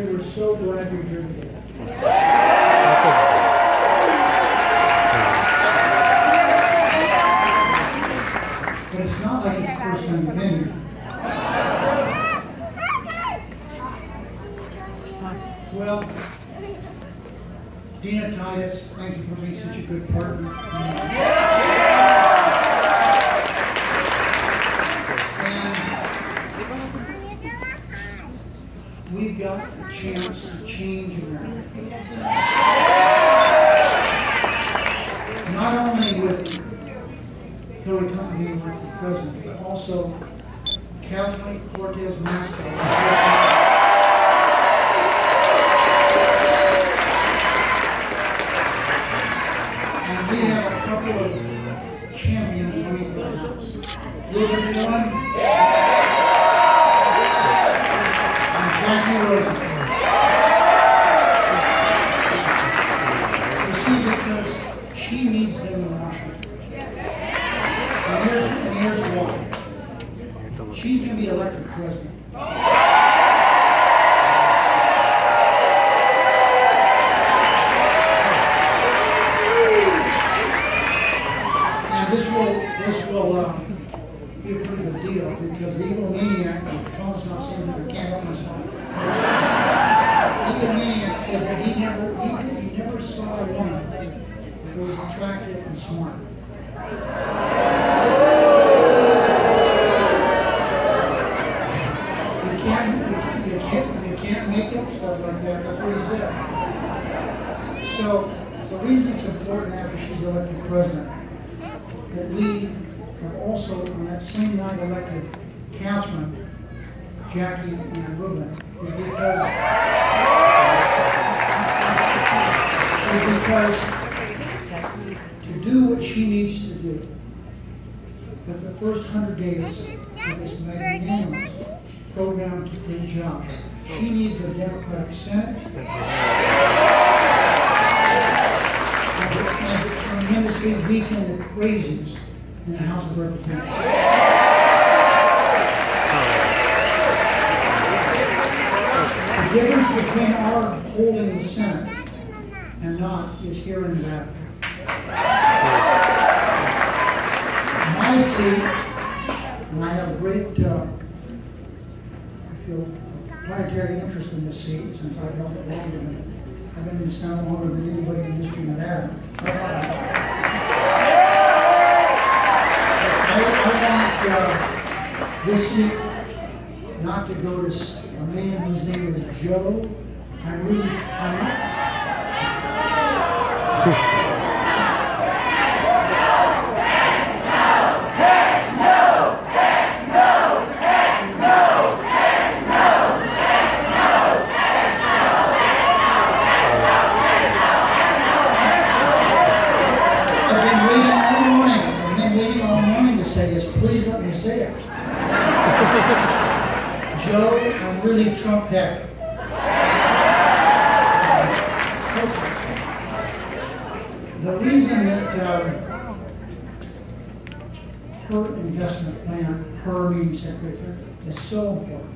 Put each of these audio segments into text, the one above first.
Mary, we're so glad you're here today. But it's not like it's the first time you've been here. Well, Dina Titus, thank you for being such a good partner. Got a chance to change America. Not only with Hillary Clinton being elected president, but also Kathleen Cortez Masto. And we have a couple of champions running for the House. Warren. And She's gonna be elected president. And this will, this will, uh, be a pretty good deal, because the egomaniac, I promise not saying that I can't. The egomaniac said that he never, he, he never saw a woman that was attractive and smart. You can't, you can't, you can't, you can't make up stuff like that, that's he said. So, the reason it's important after she's elected president, that we have also, on that same night elected Catherine, Jacky, and Ruben, is because, is because to do what she needs to do, that the first hundred days of this magnanimous program to create jobs, she needs a Democratic Senate and tremendously weaken the crazies in the House of Representatives. The difference between our holding the Senate and not is here in that. My seat, and I have a great, uh, I feel planetary interest in this seat since I've held it longer than, I've been in the Senate longer than anybody in the history in Nevada. I, want, uh, this seat not to go to a man whose name is Joe. I really, I'm, I've been waiting all morning, I've been waiting all morning to say this, please it. Joe, I'm really Trump Heck. The reason that, uh, her investment plan, her meeting secretary, is so important,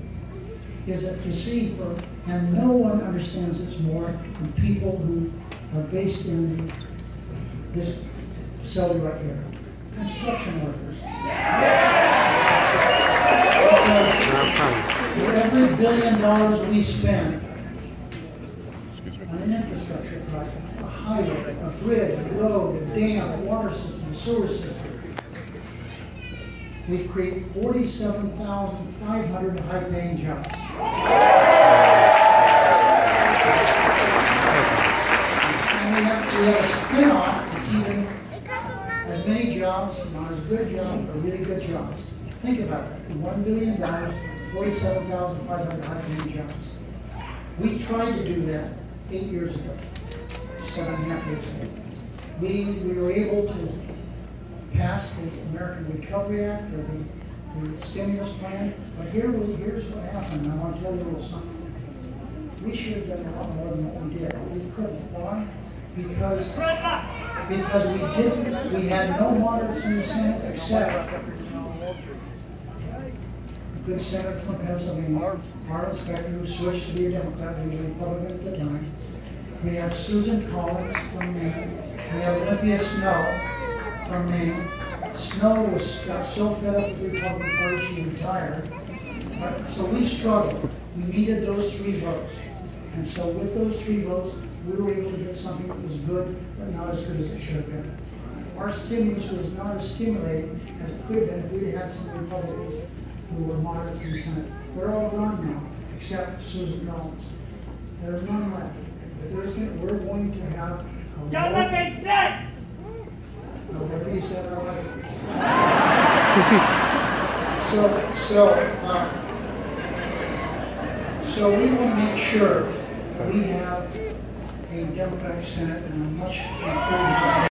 is that you see for, and no one understands this more than people who are based in this facility right here, construction workers. For every billion dollars we spend on an infrastructure project, a highway, a bridge, a road, a dam, a water system, a sewer system, we create created forty-seven thousand five hundred high-paying jobs. And we have, we have a spin-off that's even as many jobs, not as good jobs, but really good jobs. Think about that, one billion dollars, forty-seven thousand five hundred high-paying jobs. We tried to do that eight years ago, seven and a half years ago. We, we were able to pass the American Recovery Act, or the, the stimulus plan, but here was, here's what happened, I want to tell you a little something. We should have done a lot more than what we did, we couldn't, why? Because because we didn't, we had no moderates in the Senate except good senator from Pennsylvania, Arlen Specter, who switched to be a Democrat, he was a Republican at the time. We have Susan Collins from Maine. We have Olympia Snowe from Maine. Snowe was, got so fed up with the Republican Party, she retired. But- So we struggled. We needed those three votes. And so with those three votes, we were able to get something that was good, but not as good as it should have been. Our stimulus was not as stimulating as it could have been if we'd had some Republicans who were moderates in the Senate. They're all gone now, except Susan Collins. There are none left. Gonna- we're going to have. a vote- Lucas next! no, Whatever you said, it. So, so, uh, so we will make sure that we have a Democratic Senate and a much improved.